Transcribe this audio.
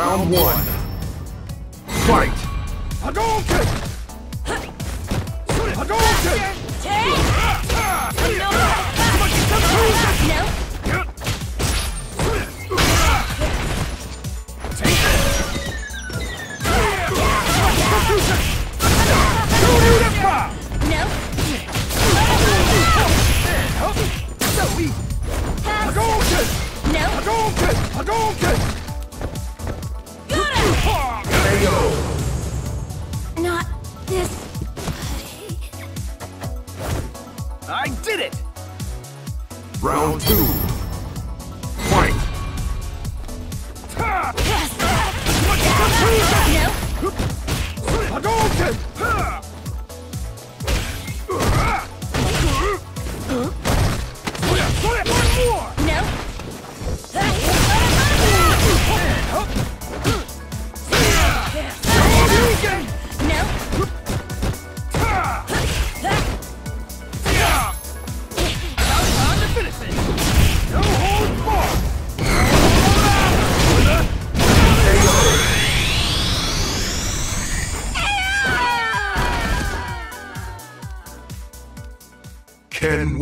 Round one. Fight! Hadouken! Hadouken! Hadouken! Hadouken! Hadouken! I did it! Round two. Fight! Hadouken! One more! Ken